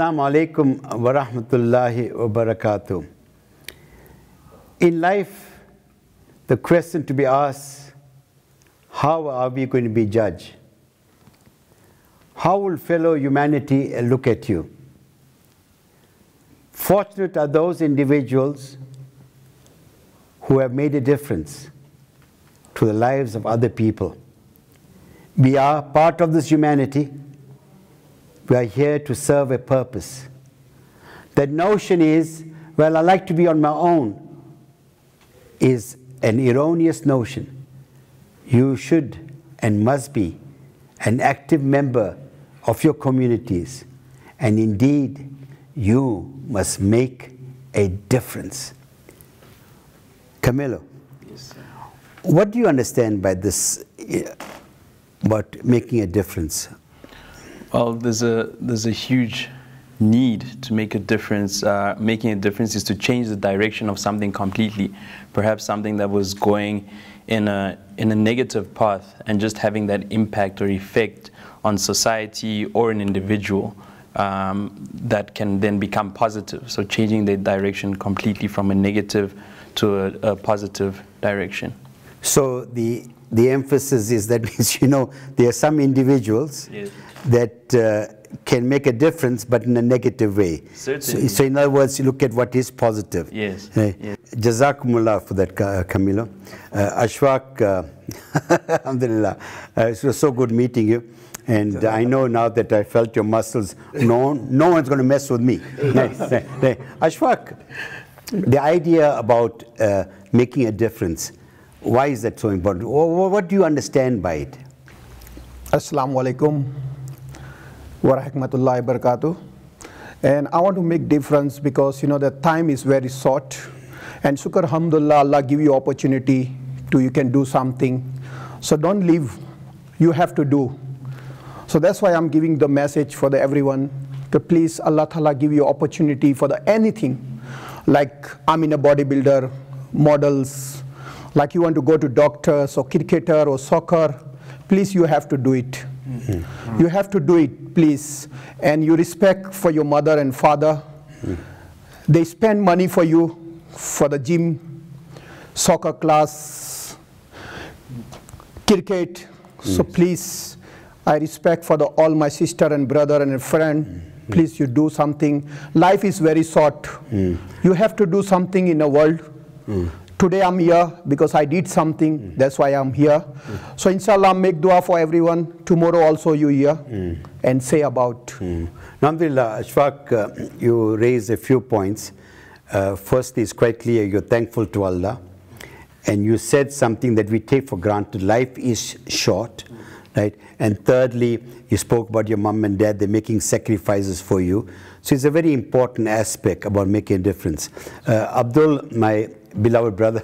Assalamu alaikum wa rahmatullahi wa barakatuh. In life, the question to be asked, how are we going to be judged? How will fellow humanity look at you? Fortunate are those individuals who have made a difference to the lives of other people. We are part of this humanity. We are here to serve a purpose. The notion is, well, I like to be on my own, is an erroneous notion. You should and must be an active member of your communities. And indeed, you must make a difference. Camilo, Yes, sir. what do you understand by this, uh, about making a difference? Well, there's a there's a huge need to make a difference. Uh, making a difference is to change the direction of something completely, perhaps something that was going in a in a negative path, and just having that impact or effect on society or an individual um, that can then become positive. So changing the direction completely from a negative to a, a positive direction. So the the emphasis is that means you know there are some individuals Yes. that uh, can make a difference, but in a negative way. So, Certainly. so in other words, you look at what is positive. Yes, Uh, yes. Jazakumullah for that, Camilo. Uh, Ashfaq, uh, alhamdulillah, uh, it was so good meeting you. And I know now that I felt your muscles. No, no one's going to mess with me. Ashfaq, the idea about uh, making a difference, why is that so important? Wha- wha- What do you understand by it? Assalamu alaikum wa rahmatullahi wa barakatuh. And I want to make difference because you know the time is very short. And shukr alhamdulillah, Allah give you opportunity to you can do something. So don't leave. You have to do. So that's why I'm giving the message for the everyone. To please Allah Ta'ala give you opportunity for the anything. Like I'm in a bodybuilder, models, like you want to go to doctors or cricketer or soccer, please you have to do it. You have to do it, please. And you respect for your mother and father. They spend money for you for the gym, soccer class, cricket. So please, I respect for the, all my sister and brother and friend. Please, you do something. Life is very short. You have to do something in the world. Today I'm here because I did something. That's why I'm here. So inshallah, make dua for everyone. Tomorrow also you here and say about. Alhamdulillah, Ashfaq, uh, you raised a few points. Uh, first is quite clear, you're thankful to Allah. And you said something that we take for granted. Life is short, right? And thirdly, you spoke about your mom and dad, they're making sacrifices for you. So it's a very important aspect about making a difference. Uh, Abdul, my beloved brother.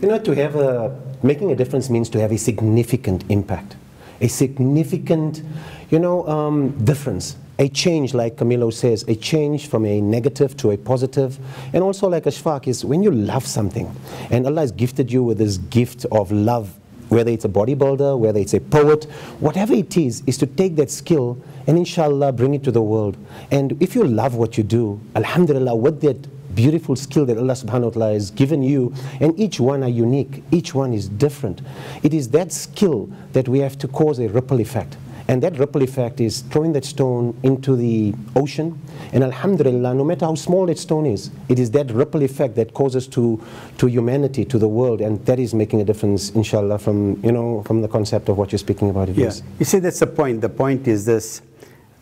You know, to have a making a difference means to have a significant impact, a significant, you know, um, difference, a change, like Camilo says, a change from a negative to a positive, and also like Ashfaq is when you love something, and Allah has gifted you with this gift of love. Whether it's a bodybuilder, whether it's a poet, whatever it is, is to take that skill and inshallah bring it to the world. And if you love what you do, alhamdulillah, with that beautiful skill that Allah subhanahu wa ta'ala has given you, and each one are unique, each one is different. It is that skill that we have to cause a ripple effect. And that ripple effect is throwing that stone into the ocean. And alhamdulillah, no matter how small that stone is, it is that ripple effect that causes to, to humanity, to the world, and that is making a difference, inshallah, from, you know, from the concept of what you're speaking about. It Yeah, you see, that's the point. The point is this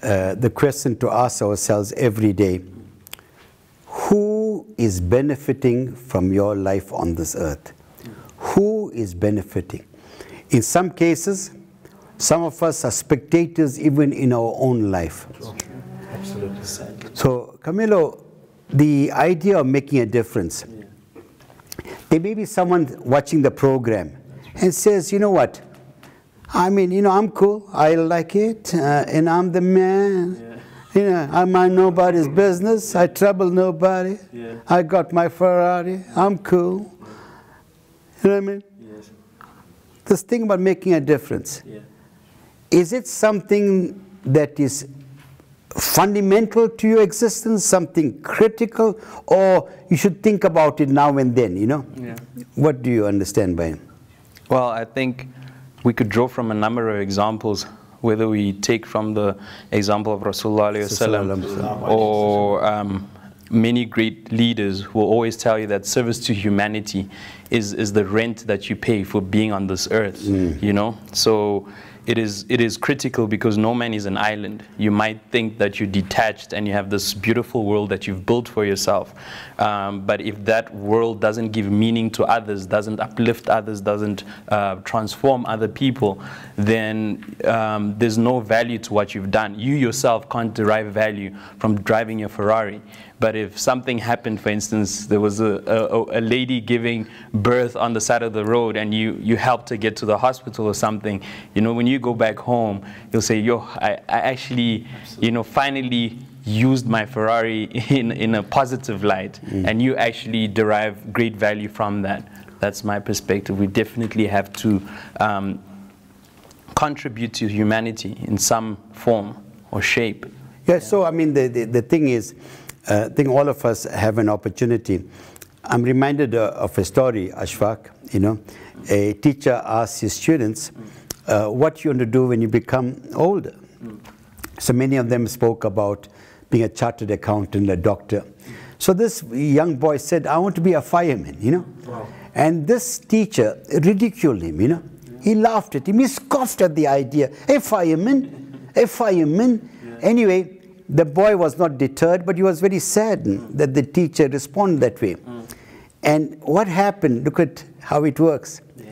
uh, the question to ask ourselves every day who is benefiting from your life on this earth? Who is benefiting? In some cases, some of us are spectators even in our own life. Absolutely. So, Camilo, the idea of making a difference, there may be someone watching the program and says, you know what? I mean, you know, I'm cool. I like it, uh, and I'm the man. You know, I'm mind nobody's business. I trouble nobody. Yeah. I got my Ferrari. I'm cool. You know what I mean? Yes. This thing about making a difference. Yeah. Is it something that is fundamental to your existence, something critical, or you should think about it now and then, you know? Yeah. What do you understand by it? Well, I think we could draw from a number of examples, whether we take from the example of Rasulullah or um, many great leaders will always tell you that service to humanity is, is the rent that you pay for being on this earth, you know? So it is, it is critical because no man is an island. You might think that you're detached and you have this beautiful world that you've built for yourself. Um, but if that world doesn't give meaning to others, doesn't uplift others, doesn't uh, transform other people, then um, there's no value to what you've done. You yourself can't derive value from driving your Ferrari. But if something happened, for instance, there was a, a, a, lady giving birth on the side of the road and you, you helped her get to the hospital or something, you know, when you go back home, you'll say, yo, I, I actually, you know, finally used my Ferrari in, in a positive light. Mm. And you actually derive great value from that. That's my perspective. We definitely have to um, contribute to humanity in some form or shape. Yeah, so I mean, the, the, the thing is, I think all of us have an opportunity. I'm reminded uh, of a story, Ashfaq, you know. A teacher asks his students, uh, what you want to do when you become older? So many of them spoke about being a chartered accountant, a doctor. So this young boy said, I want to be a fireman, you know. Wow. And this teacher ridiculed him, you know. He laughed at him, he scoffed at the idea. A fireman, a fireman. Yeah. Anyway, the boy was not deterred, but he was very saddened mm. that the teacher responded that way. Mm. And what happened? Look at how it works. Yeah.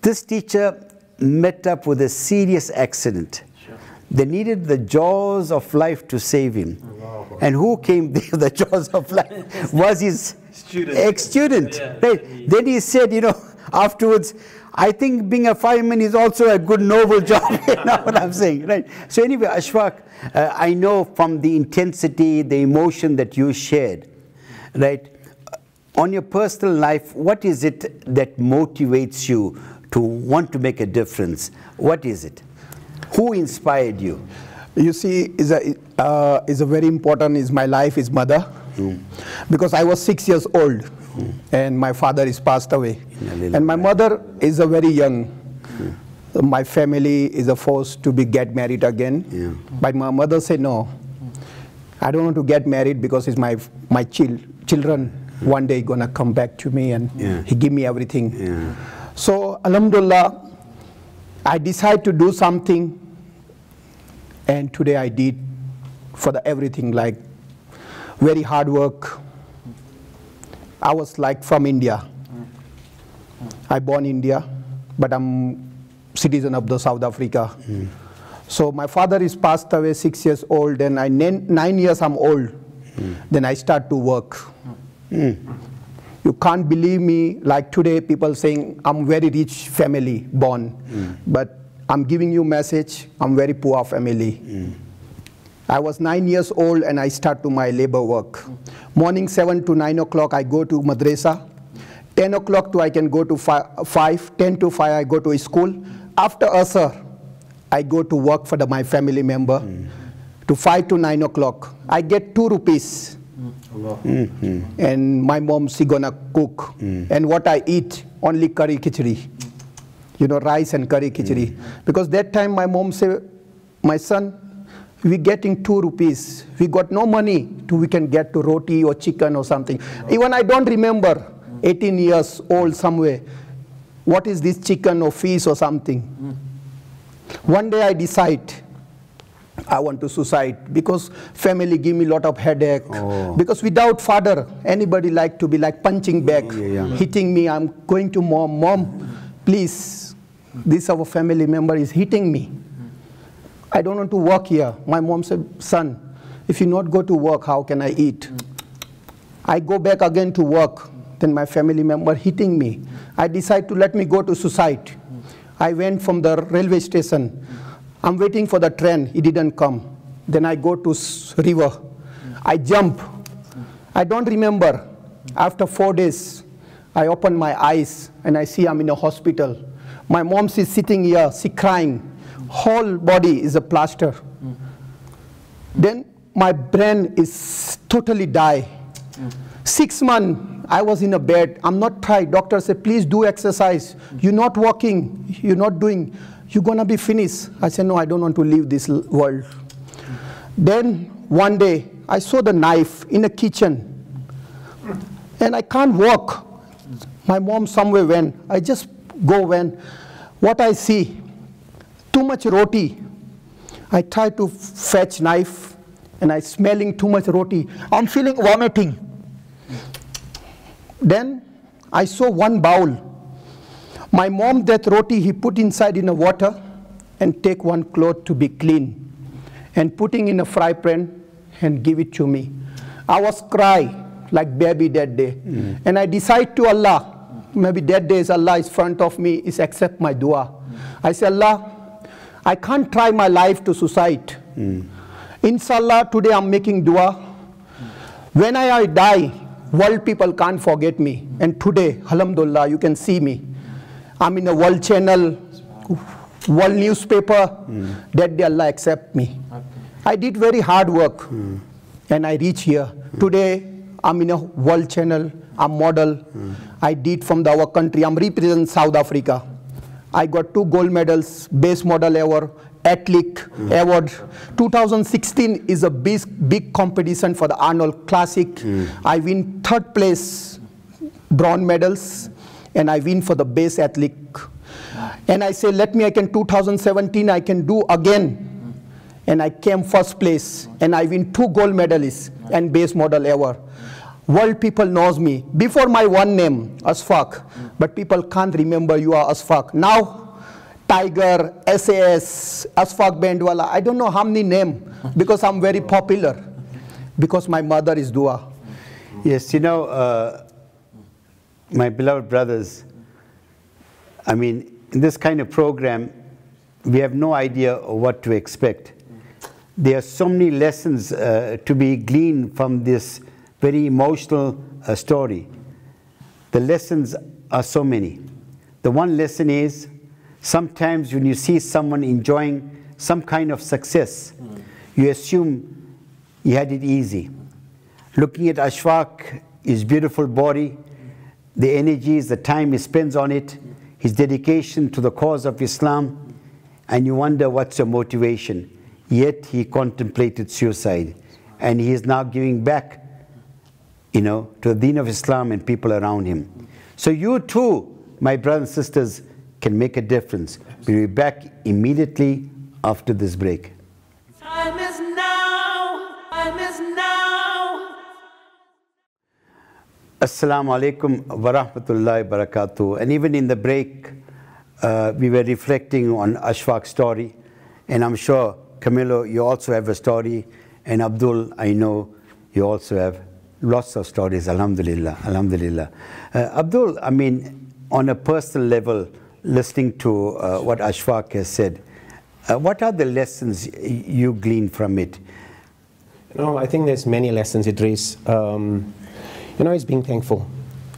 This teacher met up with a serious accident. Sure. They needed the jaws of life to save him. Wow. And who came the jaws of life? was his ex-student. Yeah. Right? Then he said, you know, afterwards, I think being a fireman is also a good noble job. you know what I'm saying, right? So anyway, Ashfaq, uh, I know from the intensity, the emotion that you shared, right? On your personal life, what is it that motivates you to want to make a difference? What is it? Who inspired you? You see, is a uh, is a very important. Is my life is mother, mm. because I was six years old, and my father is passed away, and my mother is a very young. My family is a forced to be get married again. Yeah. But my mother said no. I don't want to get married because it's my my chil children one day gonna come back to me and yeah. he give me everything. So Alhamdulillah, I decide to do something, and today I did for the everything like very hard work. I was like from India. I born in India, but I'm citizen of the South Africa. Mm. So my father is passed away six years old, and I nine years I'm old. Mm. Then I start to work. Mm. You can't believe me. Like today, people saying I'm very rich family born, but I'm giving you message. I'm very poor family. I was nine years old and I start to my labor work. Morning seven to nine o'clock I go to madrasa. 10 o'clock to I can go to five, 5, 10 to 5 I go to school. After Asr, I go to work for the, my family member mm. to 5 to 9 o'clock. I get 2 rupees. Mm -hmm. And my mom, she gonna cook. Mm. And what I eat, only curry khichdi. You know, rice and curry khichdi. Mm. Because that time my mom say, my son, we getting 2 rupees. We got no money to we can get to roti or chicken or something. Even I don't remember, 18 years old somewhere what is this chicken or fish or something. One day I decide I want to suicide because family give me lot of headache. Oh. Because without father, anybody like to be like punching back, yeah, yeah. hitting me. I'm going to mom, mom, please, this our family member is hitting me. I don't want to work here. My mom said, son, if you not go to work, how can I eat? I go back again to work. Then my family member hitting me. I decide to let me go to suicide. I went from the railway station. I'm waiting for the train. It didn't come. Then I go to river. I jump. I don't remember. After four days, I open my eyes and I see I'm in a hospital. My mom is sitting here, she crying. Whole body is a plaster. Then my brain is totally die. Six months, I was in a bed. I'm not tired. Doctor said, please do exercise. You're not walking. You're not doing. You're going to be finished. I said, no, I don't want to leave this world. Then one day, I saw the knife in the kitchen. And I can't walk. My mom somewhere went. I just go when. What I see, too much roti. I try to fetch knife and I smelling too much roti. I'm feeling vomiting. Then I saw one bowl. My mom that roti he put inside in the water and take one cloth to be clean and putting in a fry pan and give it to me. I was cry like baby that day. Mm. And I decide to Allah, maybe that day is Allah is front of me, is accept my dua. Mm. I say, Allah, I can't try my life to suicide. Mm. Inshallah, today I'm making dua. When I I die, world people can't forget me. And today, alhamdulillah, you can see me. I'm in a world channel, world newspaper, mm. that day Allah accept me. Okay. I did very hard work mm. and I reach here. Mm. Today, I'm in a world channel, I'm model. I did from the, our country, I'm represent South Africa. I got two gold medals, best model ever, athlete mm. award. 2016 is a big, big competition for the Arnold Classic. Mm. I win third place, bronze medals, and I win for the best athlete. And I say, let me, I can 2017, I can do again and I came first place and I win two gold medalists and base model ever. World people knows me. Before my one name, Asfaq, but people can't remember you are Asfaq. Now, Tiger, SAS, Asfaq Bandwala, I don't know how many name because I'm very popular because my mother is Dua. Yes, you know, uh, my beloved brothers, I mean, in this kind of program, we have no idea what to expect there are so many lessons uh, to be gleaned from this very emotional uh, story. The lessons are so many. The one lesson is sometimes when you see someone enjoying some kind of success, mm. you assume he had it easy. Looking at Ashfaq, his beautiful body, the energies, the time he spends on it, his dedication to the cause of Islam, and you wonder what's your motivation. Yet he contemplated suicide. And he is now giving back, you know, to the deen of Islam and people around him. So you too, my brothers and sisters, can make a difference. We'll be back immediately after this break. Time is now. Time is now. Assalamu alaikum wa rahmatullahi wa barakatuh. And even in the break, uh, we were reflecting on Ashfaq's story. And I'm sure Camilo, you also have a story, and Abdul, I know you also have lots of stories, alhamdulillah, alhamdulillah. Uh, Abdul, I mean, on a personal level, listening to uh, what Ashfaq has said, uh, what are the lessons you glean from it? Know, I think there's many lessons, Idris. Um, you know, it's being thankful.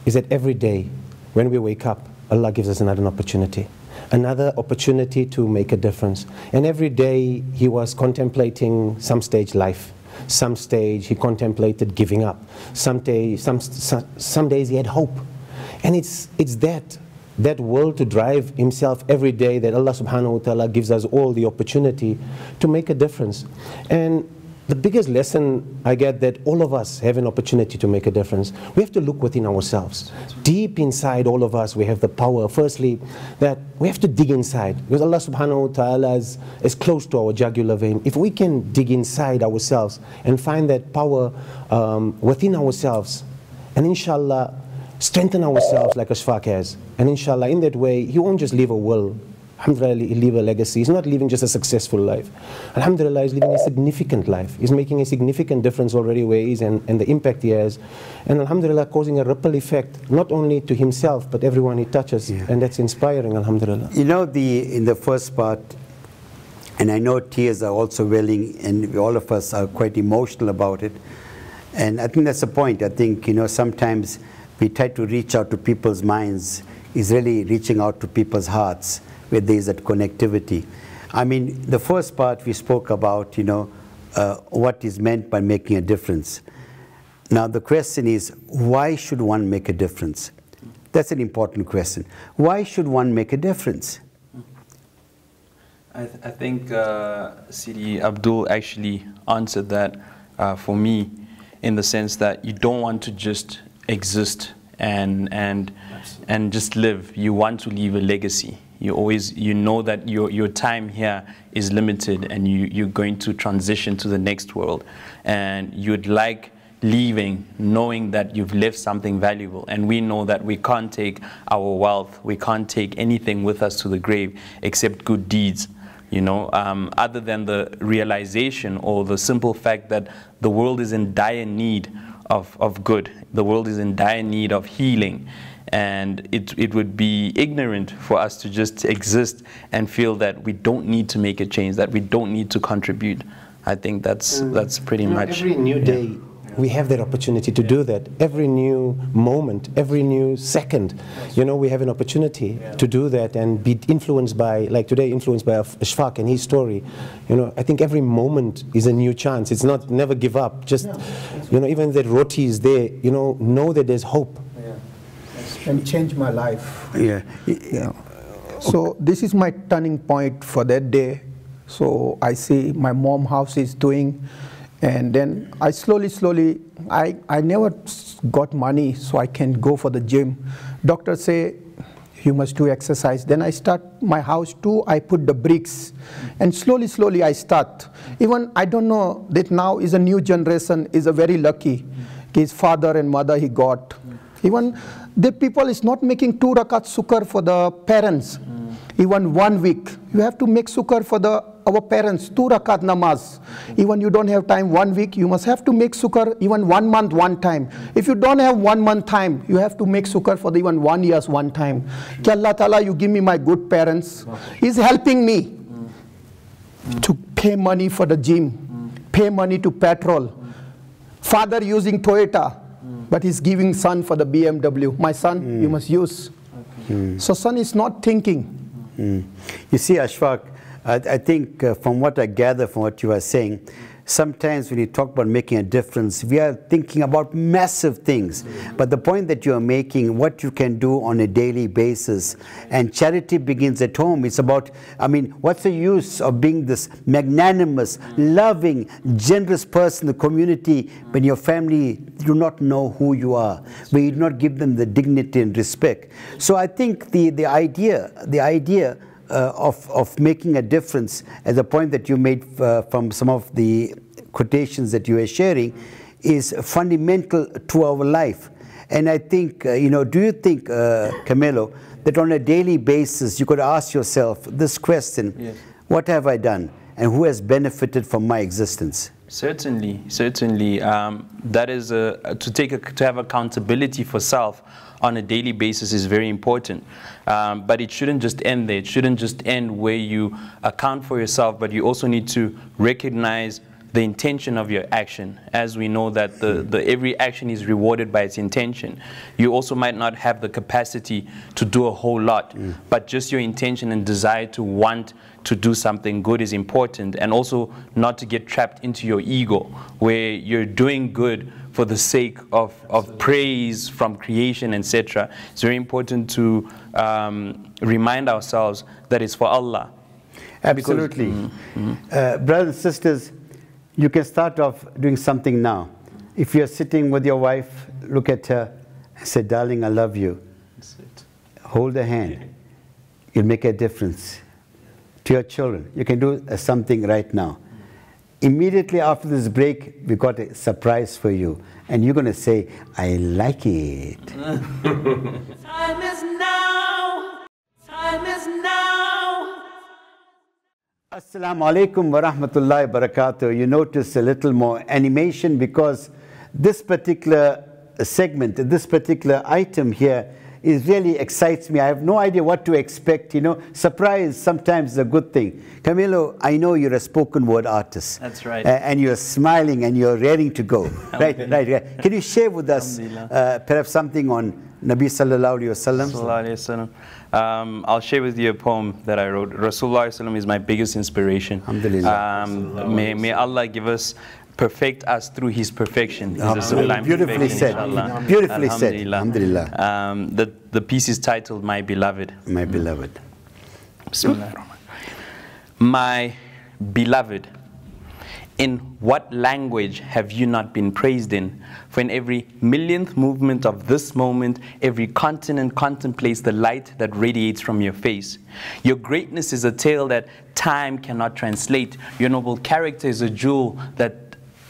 Is that every day when we wake up, Allah gives us another opportunity another opportunity to make a difference. And every day he was contemplating some stage life. Some stage he contemplated giving up. Some, day, some, some, days he had hope. And it's, it's that, that will to drive himself every day that Allah subhanahu wa ta'ala gives us all the opportunity to make a difference. And the biggest lesson I get that all of us have an opportunity to make a difference. We have to look within ourselves. Deep inside all of us, we have the power. Firstly, that we have to dig inside. Because Allah subhanahu wa ta'ala is, is close to our jugular vein. If we can dig inside ourselves and find that power um, within ourselves, and inshallah, strengthen ourselves like Ashfaq has, and inshallah, in that way, He won't just leave a will, Alhamdulillah, he leave a legacy. He's not living just a successful life. Alhamdulillah, he's living a significant life. He's making a significant difference already where he is and, and the impact he has. And Alhamdulillah, causing a ripple effect, not only to himself, but everyone he touches. Yeah. And that's inspiring, Alhamdulillah. You know, the in the first part, and I know tears are also welling, and all of us are quite emotional about it. And I think that's the point. I think, you know, sometimes we try to reach out to people's minds, is really reaching out to people's hearts where there is that connectivity. I mean, the first part we spoke about, you know, uh, what is meant by making a difference. Now, the question is why should one make a difference? That's an important question. Why should one make a difference? I, th I think uh, Sidi Abdul actually answered that uh, for me in the sense that you don't want to just exist and, and, and just live. You want to leave a legacy. You always, you know that your, your time here is limited and you, you're going to transition to the next world. And you'd like leaving knowing that you've left something valuable. And we know that we can't take our wealth, we can't take anything with us to the grave except good deeds you know, um, other than the realization or the simple fact that the world is in dire need of, of good. The world is in dire need of healing. And it, it would be ignorant for us to just exist and feel that we don't need to make a change, that we don't need to contribute. I think that's, mm. that's pretty you know, much. Every new day, yeah we have that opportunity to do that. Every new moment, every new second, you know, we have an opportunity to do that and be influenced by, like today, influenced by Ashfaq and his story. You know, I think every moment is a new chance. It's not never give up. Just, you know, even that roti is there, you know, know that there's hope. And change my life. Yeah. yeah. So this is my turning point for that day. So I see my mom house is doing and then I slowly, slowly, I, I never got money so I can go for the gym. Doctor say, you must do exercise. Then I start my house too, I put the bricks. And slowly, slowly I start. Even I don't know that now is a new generation, is a very lucky. His father and mother he got. Even the people is not making two rakat sukar for the parents. Hmm. Even one week. You have to make sukar for the our parents, two rakat namaz. Hmm. Even you don't have time one week, you must have to make sukkar even one month, one time. If you don't have one month time, you have to make sukkar for the even one years, one time. Hmm. Ki Allah Ta'ala, you give me my good parents. He's helping me to pay money for the gym, pay money to petrol. Father using Toyota, but he's giving son for the BMW. My son, mm. you must use. Okay. So son is not thinking. Mm. You see, Ashfaq, I, I think uh, from what I gather from what you are saying, sometimes when you talk about making a difference, we are thinking about massive things. But the point that you are making, what you can do on a daily basis, and charity begins at home. It's about, I mean, what's the use of being this magnanimous, loving, generous person in the community when your family do not know who you are, when you do not give them the dignity and respect. So I think the, the idea, the idea uh, of, of making a difference, as a point that you made uh, from some of the quotations that you were sharing, is fundamental to our life. And I think, uh, you know, do you think, uh, Camilo, that on a daily basis you could ask yourself this question, yes. what have I done? And who has benefited from my existence? Certainly, certainly. Um, that is a, to take a, to have accountability for self on a daily basis is very important. Um, but it shouldn't just end there. It shouldn't just end where you account for yourself, but you also need to recognize the intention of your action. As we know that the, the, every action is rewarded by its intention. You also might not have the capacity to do a whole lot, mm. but just your intention and desire to want to do something good is important and also not to get trapped into your ego where you're doing good for the sake of, of praise from creation, etc. It's very important to um, remind ourselves that it's for Allah. Absolutely. Because, mm, mm. Uh, brothers and sisters, you can start off doing something now. If you're sitting with your wife, look at her and say, Darling, I love you. Hold her hand. You'll make a difference to your children. You can do something right now. Immediately after this break, we got a surprise for you. And you're going to say, I like it. Time is now. Time is now. Assalamu alaikum wa rahmatullahi wa barakatuh. You notice a little more animation because this particular segment, this particular item here it really excites me. I have no idea what to expect. You know, surprise sometimes is a good thing. Camilo, I know you're a spoken word artist. That's right. Uh, and you're smiling and you're ready to go. right, right, right. Can you share with us uh, perhaps something on Nabi Sallallahu Alaihi Wasallam? Sallallahu Alaihi Wasallam. Um, I'll share with you a poem that I wrote. Rasulullah is my biggest inspiration. Alhamdulillah. Um, may, may Allah give us perfect us through his perfection. Beautifully said. inshallah. Beautifully said. Alhamdulillah. Alhamdulillah. Um, the, the piece is titled My Beloved. My beloved. My beloved, in what language have you not been praised in? For in every millionth movement of this moment, every continent contemplates the light that radiates from your face. Your greatness is a tale that time cannot translate. Your noble character is a jewel that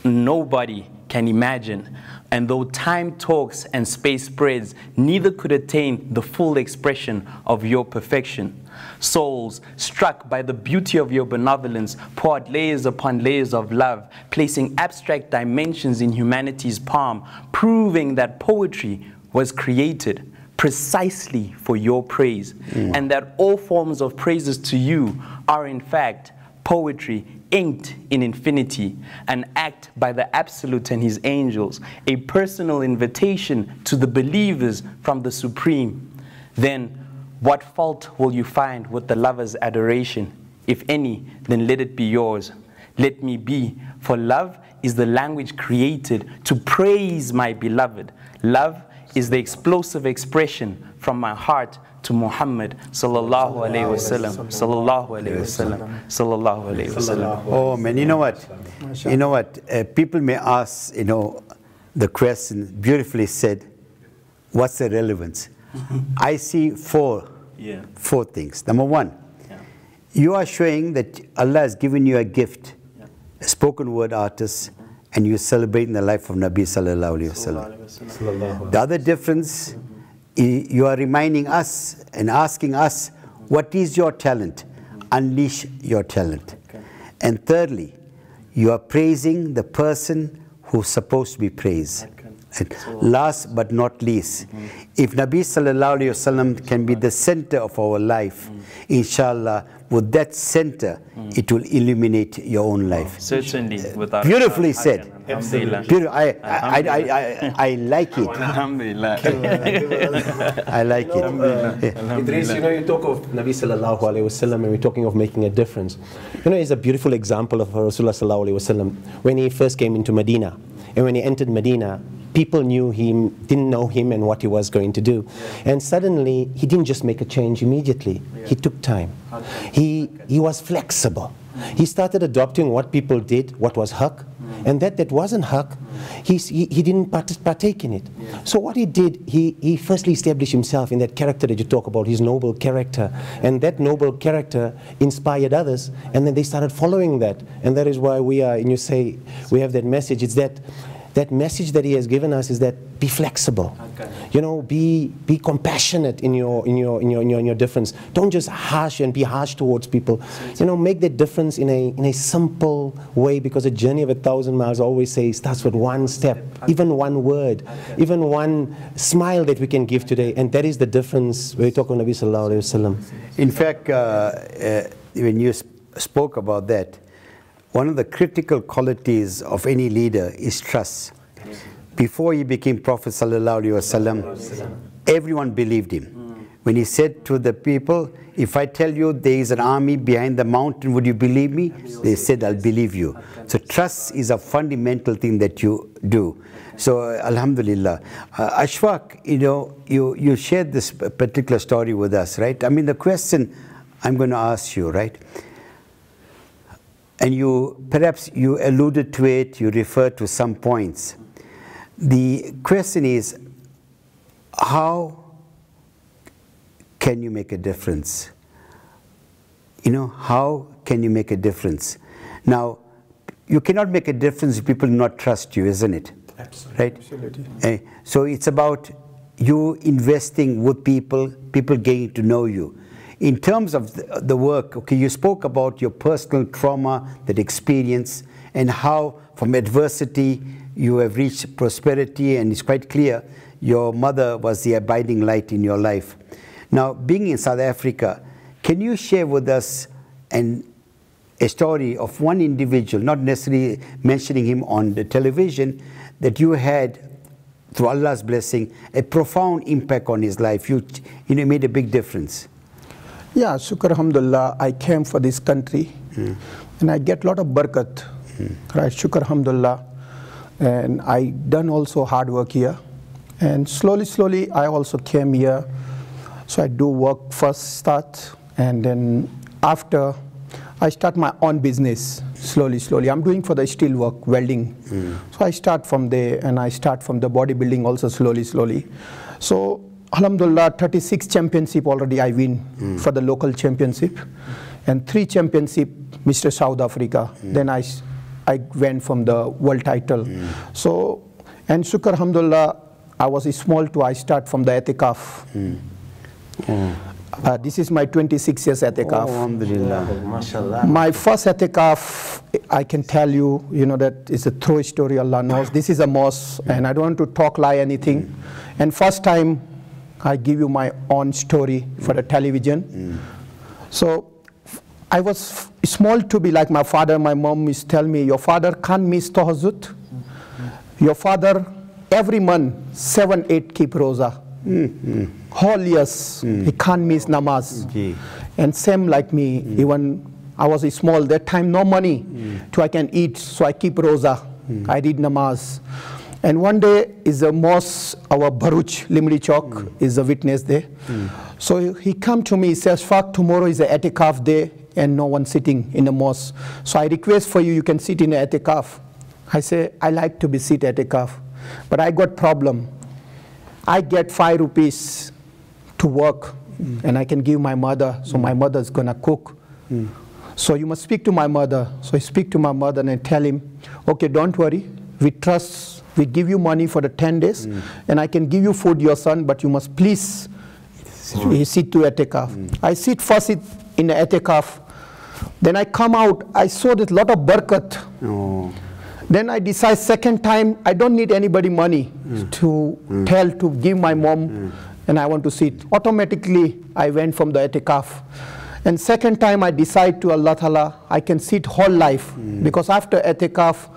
nobody can imagine. And though time talks and space spreads, neither could attain the full expression of your perfection. Souls struck by the beauty of your benevolence poured layers upon layers of love, placing abstract dimensions in humanity's palm, proving that poetry was created precisely for your praise, mm. and that all forms of praises to you are in fact poetry inked in infinity, an act by the Absolute and his angels, a personal invitation to the believers from the Supreme. Then, what fault will you find with the lover's adoration? If any, then let it be yours. Let me be, for love is the language created to praise my beloved. Love is the explosive expression from my heart to Muhammad sallallahu alayhi wasallam sallallahu alayhi wasallam sallallahu alayhi wasallam. Oh man, you know what? You know what? Uh, people may ask, you know, the question beautifully said, what's the relevance? I see four, Yeah. four things. Number one, Yeah. you are showing that Allah has given you a gift, a spoken word artist, and you're celebrating the life of Nabi Sallallahu Alaihi Wasallam. The other difference, i- you are reminding us and asking us, what is your talent? Unleash your talent. And thirdly, you are praising the person who's supposed to be praised. And last but not least, if Nabi Sallallahu Alaihi Wasallam can be the center of our life, inshallah, with that center, it will illuminate your own life. Certainly, without Beautifully said. Alhamdulillah. Beautiful. I, I, I, I, I like it. Alhamdulillah. I like it. Yeah. Idris, you know, you talk of Nabi sallallahu alayhi wasallam and we're talking of making a difference. You know, it's a beautiful example of Rasulullah sallallahu alayhi wasallam when he first came into Medina. And when he entered Medina, people knew him, didn't know him and what he was going to do. And suddenly, he didn't just make a change immediately. He took time. He, he was flexible. He started adopting what people did, what was haq, and that that wasn't haq, he, he, didn't partake in it. So what he did, he, he firstly established himself in that character that you talk about, his noble character. And that noble character inspired others, and then they started following that. And that is why we are, and you say, we have that message, it's that that message that he has given us is that be flexible. You know be be compassionate in your in your in your in your, in your difference. Don't just harsh and be harsh towards people. You know make that difference in a in a simple way because a journey of a thousand miles I always say starts with one step even one word even one smile that we can give today. And that is the difference. We talk about Nabi sallallahu alaihi wasallam. In fact, uh, uh, when you sp- spoke about that, one of the critical qualities of any leader is trust. Before he became Prophet Wasallam, everyone believed him. When he said to the people, if I tell you there is an army behind the mountain, would you believe me? They said, I'll believe you. So trust is a fundamental thing that you do. So, Alhamdulillah. Uh, you know, you, you shared this particular story with us, right? I mean, the question I'm going to ask you, right? And you, perhaps you alluded to it, you referred to some points. The question is, how can you make a difference? You know, how can you make a difference? Now, you cannot make a difference if people do not trust you, isn't it? Absolutely. Right? Absolutely. Eh, so it's about you investing with people, people getting to know you. In terms of the, work, okay, you spoke about your personal trauma, that experience, and how from adversity you have reached prosperity, and it's quite clear your mother was the abiding light in your life. Now, being in South Africa, can you share with us an, a story of one individual, not necessarily mentioning him on the television, that you had, through Allah's blessing, a profound impact on his life? You, you know, made a big difference. Yeah, shukr alhamdulillah, I came for this country mm. and I get a lot of barakat. Mm. Right, shukr alhamdulillah. And I done also hard work here. And slowly, slowly, I also came here. So I do work first start, and then after, I start my own business slowly, slowly. I'm doing for the steel work, welding. Mm. So I start from there, and I start from the bodybuilding also slowly, slowly. So Alhamdulillah, 36 championship already I win mm. for the local championship, and three championship Mr. South Africa. Mm. Then I, I went from the world title. Mm. So, and Shukr Alhamdulillah, I was a small too. I start from the etikaf. Mm. Uh, this is my 26 years etikaf. Oh, alhamdulillah. Mashallah my first etikaf, I can tell you, you know, that is a true story Allah knows. This is a mosque, and I don't want to talk, lie, anything. Mm. And first time, I give you my own story for the television. Mm. So, I was small to be like my father. My mom is tell me, your father can't miss tahajjud. Your father every month, seven, eight keep rosa. Mm-hmm. Whole years, mm. he can't miss namaz. Okay. And same like me, mm. even I was small, that time no money mm. to I can eat, so I keep rosa. Mm. I read namaz. And one day is a mosque, our Baruch Limri Chowk, mm. is a witness there. Mm. So he come to me, he says, fuck, tomorrow is a etikaf day and no one sitting in the mosque. So I request for you, you can sit in the etikaf. I say, I like to be sit at etikaf. But I got problem. I get five rupees to work mm. and I can give my mother, so mm. my mother's gonna cook. Mm. So you must speak to my mother. So I speak to my mother and I tell him, okay, don't worry. We trust, we give you money for the 10 days mm. and I can give you food, your son, but you must please mm. sit to etikaf. Mm. I sit first in the etikaf. Then I come out, I saw this lot of barakat. Oh. Then I decide second time I don't need anybody money mm. to mm. tell to give my mom mm. and I want to sit. Automatically I went from the etikaf. And second time I decide to Allah Ta'ala I can sit whole life mm. because after etikaf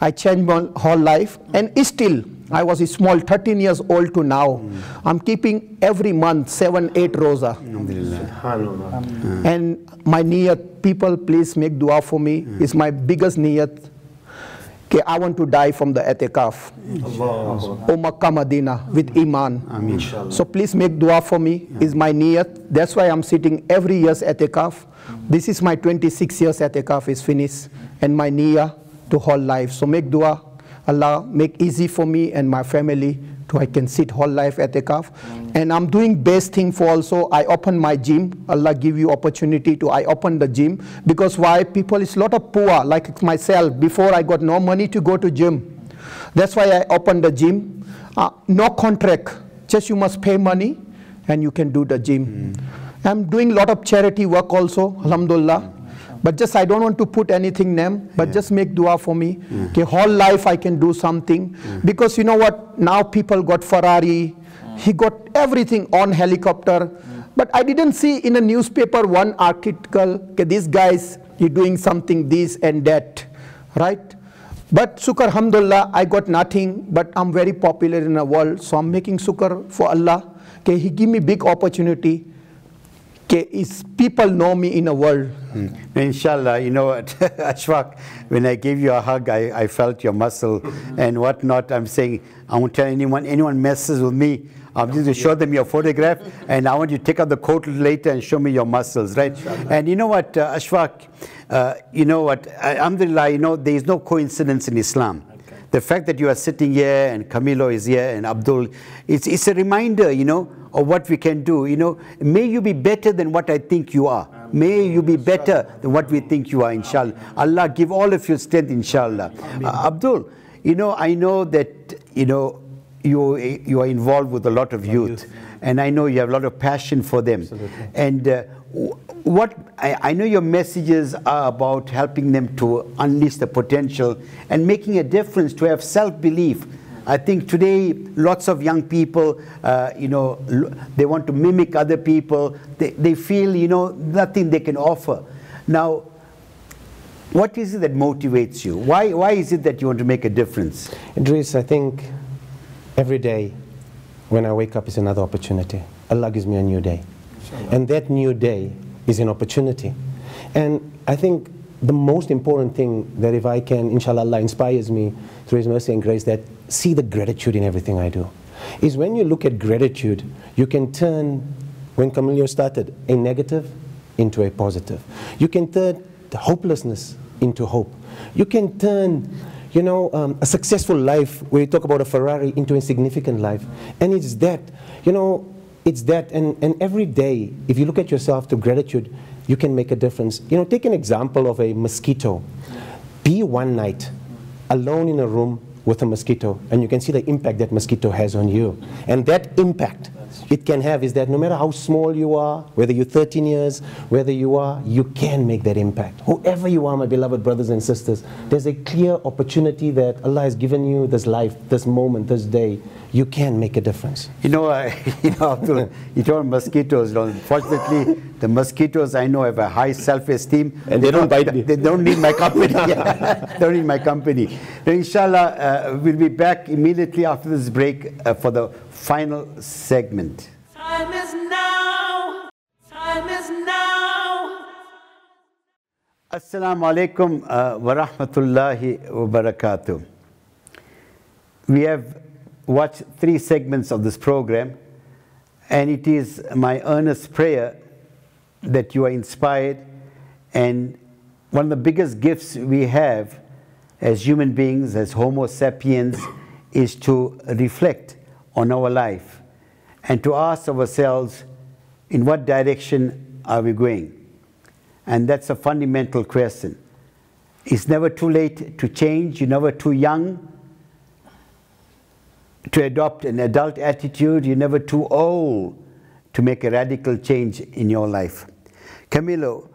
I changed my whole life and still I was a small, 13 years old to now. Mm. I'm keeping every month seven, eight rosa. And my niyat, people please make dua for me. Mm. It's my biggest niyat okay, I want to die from the etikaf. O Makkah Medina with Iman. Amin. So please make dua for me, is my niyat. That's why I'm sitting every year's etikaf. This is my 26 years etikaf is finished and my niyyah to whole life. So make dua, Allah make easy for me and my family to I can sit whole life etikaf. Mm. And I'm doing best thing for also, I open my gym. Allah give you opportunity to I open the gym. Because why? People is lot of poor, like myself. Before I got no money to go to gym. That's why I opened the gym. Uh, no contract, just you must pay money and you can do the gym. Mm. I'm doing lot of charity work also, alhamdulillah. But just I don't want to put anything name, but yeah. just make dua for me. Yeah. Okay, whole life I can do something. Yeah. Because you know what? Now people got Ferrari, he got everything on helicopter. But I didn't see in a newspaper one article, okay, these guys, you doing something this and that, right? But Sukar, alhamdulillah, I got nothing, but I'm very popular in the world, so I'm making Sukar for Allah. Okay, he give me big opportunity is people know me in the world. Hmm. Inshallah, you know what, Ashfaq, when I gave you a hug, I, I felt your muscle and whatnot. I'm saying, I won't tell anyone, anyone messes with me, I'm just to show them your photograph, and I want you to take out the coat later and show me your muscles, right? And you know what, uh, Ashfaq, uh, you know what, alhamdulillah, you know, there is no coincidence in Islam. The fact that you are sitting here and Camilo is here and Abdul, it's, it's a reminder, you know, of what we can do. You know, may you be better than what I think you are. May you be better than what we think you are, inshallah. Allah give all of you strength, inshallah. Uh, Abdul, you know, I know that, you know, you, you are involved with a lot of youth, and I know you have a lot of passion for them. Absolutely. And uh, what I, I know your messages are about helping them to unleash the potential and making a difference to have self-belief. I think today lots of young people, uh, you know, l- they want to mimic other people. They, they feel, you know, nothing they can offer. Now, what is it that motivates you? Why, why is it that you want to make a difference? Idris, I think every day when I wake up is another opportunity. Allah gives me a new day. And that new day is an opportunity. And I think the most important thing that if I can, inshallah, Allah inspires me through His mercy and grace, that see the gratitude in everything I do. Is when you look at gratitude, you can turn, when Camilo started, a negative into a positive. You can turn the hopelessness into hope. You can turn you know, um, a successful life, where you talk about a Ferrari, into a significant life. And it's that, you know, it's that. And, and every day, if you look at yourself to gratitude, you can make a difference. You know, take an example of a mosquito. Be one night alone in a room with a mosquito, and you can see the impact that mosquito has on you. And that impact it can have is that no matter how small you are, whether you're 13 years, whether you are, you can make that impact. Whoever you are, my beloved brothers and sisters, there's a clear opportunity that Allah has given you this life, this moment, this day. You can make a difference. You know, I, you know, Abdul, you told mosquitoes. You know, Unfortunately, the mosquitoes I know have a high self-esteem, And they don't bite me. They don't need my company. they don't need my company. Now, inshallah, uh, we'll be back immediately after this break uh, for the final segment. Time is now. Time is now. Assalamu alaikum uh, wa rahmatullahi wa barakatuh. We have watched three segments of this program, and it is my earnest prayer that you are inspired. And one of the biggest gifts we have as human beings, as Homo sapiens, is to reflect on our life and to ask ourselves in what direction are we going? And that's a fundamental question. It's never too late to change, you're never too young to adopt an adult attitude, you're never too old to make a radical change in your life. Camilo,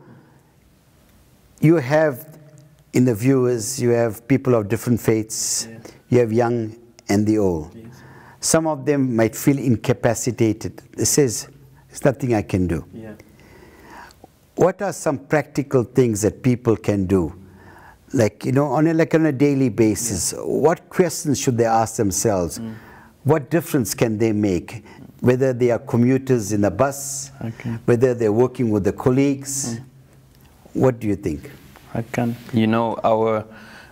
you have in the viewers, you have people of different faiths, you have young and the old. Some of them might feel incapacitated. They says, there's nothing I can do. Yeah. What are some practical things that people can do? Like, you know, on a, like on a daily basis, what questions should they ask themselves? Mm. What difference can they make? Whether they are commuters in a bus, Okay. whether they're working with the colleagues. Mm. What do you think? I can. You know, our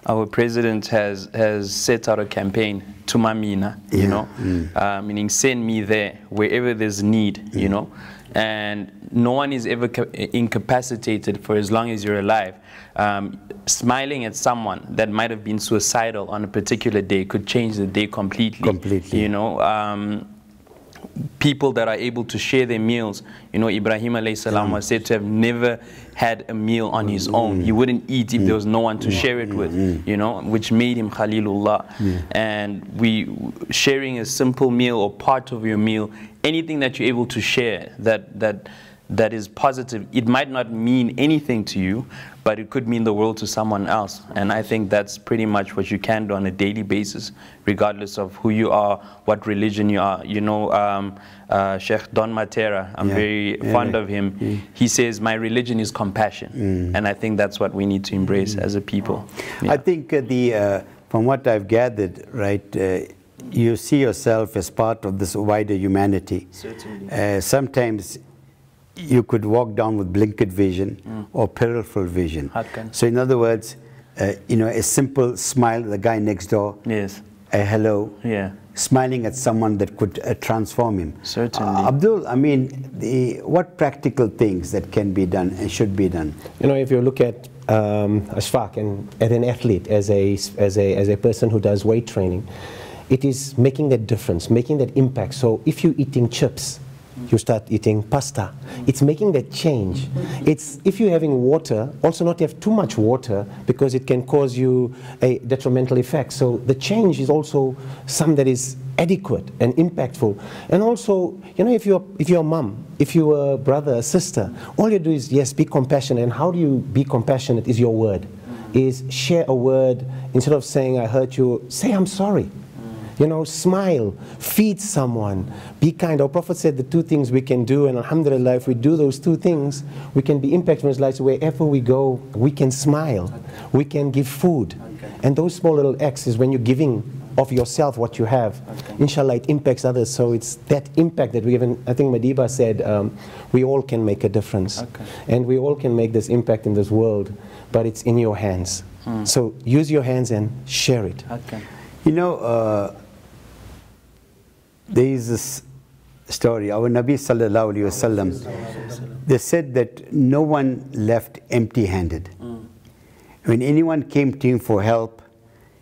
our president has has set out a campaign Thuma Mina. You know, uh, meaning send me there wherever there's need. You know, and no one is ever ca- incapacitated for as long as you're alive. Um, smiling at someone that might have been suicidal on a particular day could change the day completely. Completely. You know. Um, people that are able to share their meals. You know, Ibrahim alayhi salam mm. was said to have never had a meal on his mm. own. He wouldn't eat if there was no one to mm. share it with, you know, which made him Khalilullah. And we sharing a simple meal or part of your meal, anything that you're able to share that that that is positive, it might not mean anything to you, but it could mean the world to someone else. And I think that's pretty much what you can do on a daily basis, regardless of who you are, what religion you are. You know, um, uh, Sheikh Don Mattera, I'm Yeah. very Yeah. fond of him. He says, My religion is compassion. And I think that's what we need to embrace as a people. Yeah. I think uh, the, uh, from what I've gathered, right, uh, you see yourself as part of this wider humanity. Certainly. Uh, sometimes you could walk down with blinkered vision or peripheral vision. Hakan. So in other words, uh, you know, a simple smile, the guy next door, yes. a hello, Yeah. smiling at someone that could uh, transform him. Certainly. Uh, Abdul, I mean, the, what practical things that can be done and should be done? You know, if you look at um, Ashfaq and as an athlete, as a, as, a, as a person who does weight training, it is making that difference, making that impact. So if you're eating chips, you start eating pasta. It's making that change. It's if you're having water, also not have too much water because it can cause you a detrimental effect. So the change is also some that is adequate and impactful. And also, you know, if you're, if you're a mom, if you're a brother, a sister, all you do is, yes, be compassionate. And how do you be compassionate is your word. Is share a word, instead of saying, I hurt you, say, I'm sorry. You know, smile, feed someone, be kind. Our Prophet said the two things we can do, and Alhamdulillah, if we do those two things, we can be impactful in his life. Wherever we go, we can smile, we can give food. And those small little acts is when you're giving of yourself what you have. Inshallah, it impacts others. So it's that impact that we even, I think Madiba said, um, we all can make a difference. Okay. And we all can make this impact in this world, but it's in your hands. So use your hands and share it. Okay. You know, uh, there is this story. Our Nabi sallallahu alaihi wasallam, they said that no one left empty-handed. When anyone came to him for help,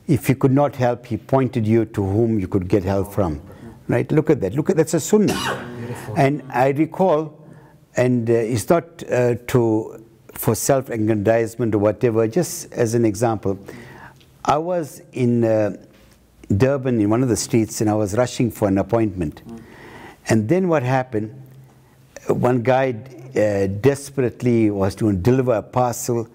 if he could not help, he pointed you to whom you could get help from. Right? Look at that. Look at that's a sunnah. And I recall, and uh, it's not uh, to for self-aggrandizement or whatever. Just as an example, I was in. Uh, Durban in one of the streets and I was rushing for an appointment. And then what happened, one guy uh, desperately was to deliver a parcel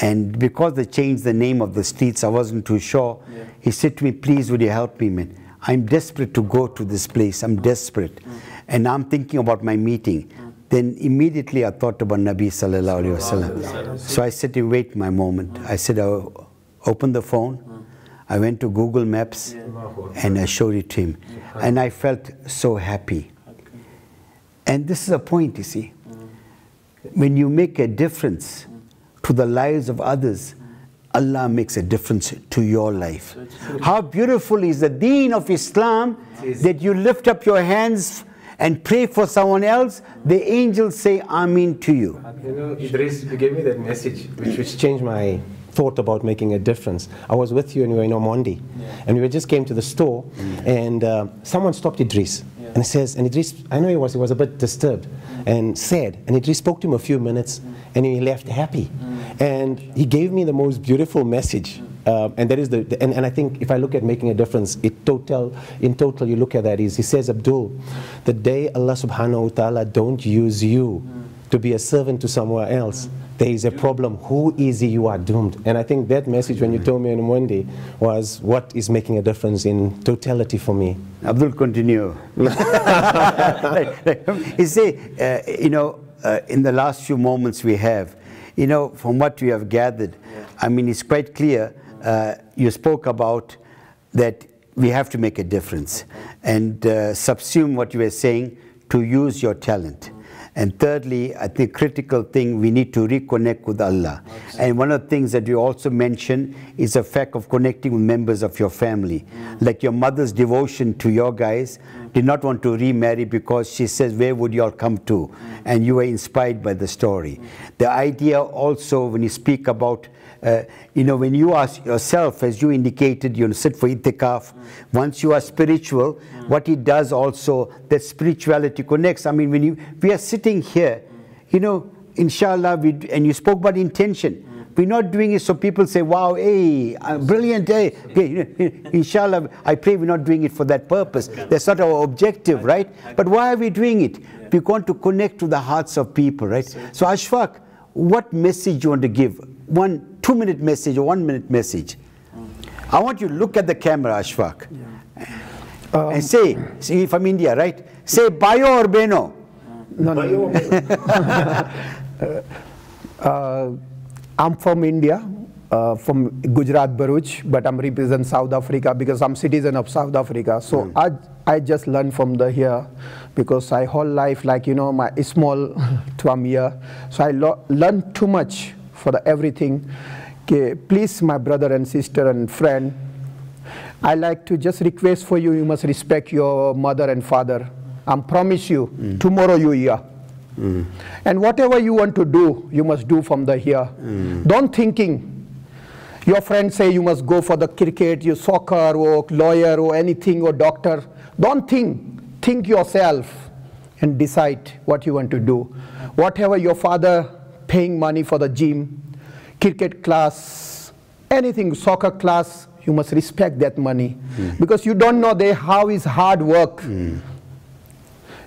and because they changed the name of the streets, I wasn't too sure. He said to me, please would you help me, man? I'm desperate to go to this place. I'm desperate. And I'm thinking about my meeting. Then immediately I thought about Nabi Sallallahu Alaihi Wasallam. So I said to him, wait my moment. I said, I'll open the phone. I went to Google Maps and I showed it to him. And I felt so happy. And this is a point, you see. When you make a difference to the lives of others, Allah makes a difference to your life. How beautiful is the deen of Islam that you lift up your hands and pray for someone else, the angels say Amin to you. You know, Idris, you gave me that message, which, which changed my thought about making a difference. I was with you and we were in Omondi, and we just came to the store, mm. and uh, someone stopped Idris, and he says, and Idris, I know he was, he was a bit disturbed mm. and sad, and Idris spoke to him a few minutes, mm. and he left happy, and he gave me the most beautiful message. Uh, and that is the, the- and, and I think if I look at making a difference, it total, in total, you look at that is, he says, Abdul, the day Allah subhanahu wa ta'ala don't use you to be a servant to somewhere else, there is a problem. Who is he? You are doomed. And I think that message when you told me on Monday was what is making a difference in totality for me. Abdul, continue. you see, uh, you know, uh, in the last few moments we have, you know, from what we have gathered, I mean, it's quite clear. Uh, you spoke about that we have to make a difference and uh, subsume what you were saying to use your talent. And thirdly, I think critical thing, we need to reconnect with Allah. And one of the things that you also mentioned is the fact of connecting with members of your family. Mm. Like your mother's devotion to your guys did not want to remarry because she says, where would you all come to? Mm. And you were inspired by the story. Mm. The idea also, when you speak about uh, you know, when you are yourself, as you indicated, you know, sit for itikaf, once you are spiritual, what it does also, that spirituality connects. I mean, when you, we are sitting here, you know, inshallah, we, and you spoke about intention. We're not doing it so people say, wow, hey, uh, brilliant, hey. Okay, you know, inshallah, I pray we're not doing it for that purpose. That's not our objective, right? But why are we doing it? We want to connect to the hearts of people, right? So, Ashfaq, what message you want to give? One two minute message or one minute message. I want you to look at the camera, Ashfaq, and say, see from India, right? Say bio or beno. No, no. Uh, I'm from India, uh, from Gujarat, Bharuch, but I'm represent South Africa because I'm citizen of South Africa. So I, I just learned from the here because I whole life like you know my small from here. So I lo- learned too much for the everything. Okay, please, my brother and sister and friend, I like to just request for you. You must respect your mother and father. I promise you, mm. tomorrow you here. Mm. And whatever you want to do, you must do from the here. Mm. Don't thinking. Your friends say you must go for the cricket, you soccer, or lawyer, or anything, or doctor. Don't think. Think yourself and decide what you want to do. Whatever your father paying money for the gym, cricket class, anything, soccer class, You must respect that money hmm. because you don't know they, how is hard work. Hmm.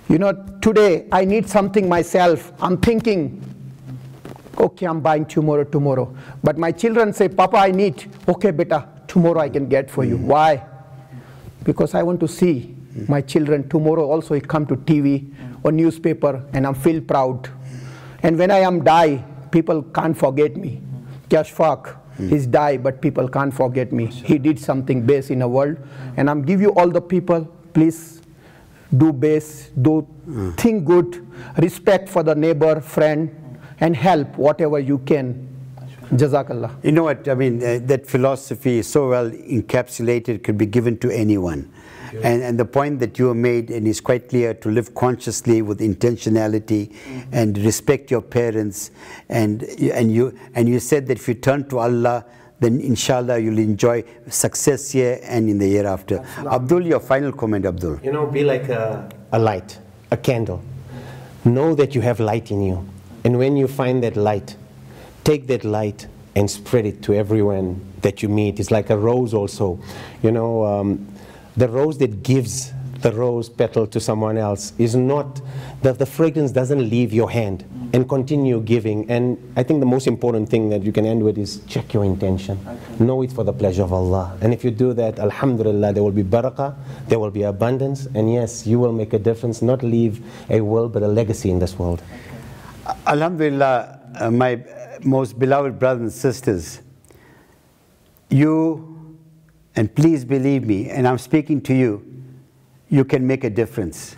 You know, today I need something myself. I'm thinking, okay, I'm buying tomorrow, tomorrow. But my children say, Papa, I need. Okay, beta, tomorrow I can get for you. Hmm. Why? Because I want to see my children tomorrow also come to TV or newspaper and I feel proud. And when I am die, people can't forget me. Kashfaq, he's died, but people can't forget me. He did something base in the world. And I'm give you all the people, please do base, do think good, respect for the neighbor, friend, and help whatever you can. Jazakallah. You know what? I mean, uh, that philosophy is so well encapsulated, could be given to anyone. And, and the point that you have made, and is quite clear, to live consciously with intentionality and respect your parents. And, you- and, you, and you said that if you turn to Allah, then inshallah you'll enjoy success here and in the year after. Abdul, your final comment, Abdul. You know, be like a, a light, a candle. Know that you have light in you. And when you find that light, take that light and spread it to everyone that you meet. It's like a rose, also. You know, um, the rose that gives the rose petal to someone else is not, that the fragrance doesn't leave your hand and continue giving. And I think the most important thing that you can end with is check your intention. Know it for the pleasure of Allah. And if you do that, Alhamdulillah, there will be barakah, there will be abundance, and yes, you will make a difference, not leave a will, but a legacy in this world. Alhamdulillah, uh, my most beloved brothers and sisters, you, and please believe me, and I'm speaking to you, you can make a difference.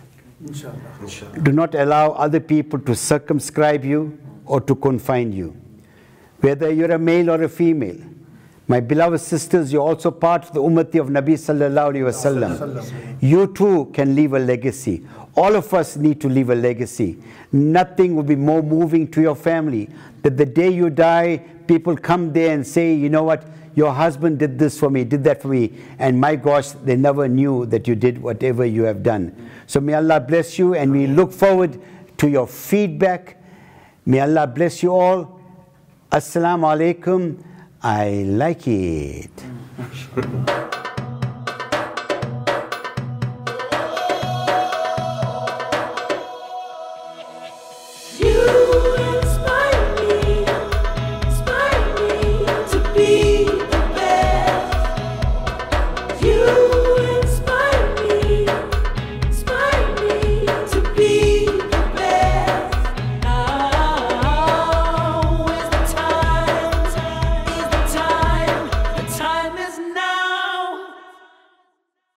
Do not allow other people to circumscribe you or to confine you. Whether you're a male or a female, my beloved sisters, you're also part of the ummati of Nabi sallallahu alaihi wasallam. You too can leave a legacy. All of us need to leave a legacy. Nothing will be more moving to your family that the day you die, people come there and say, you know what, your husband did this for me, did that for me, and my gosh, they never knew that you did whatever you have done. So may Allah bless you, and we look forward to your feedback. May Allah bless you all. Assalamu alaikum. I like it.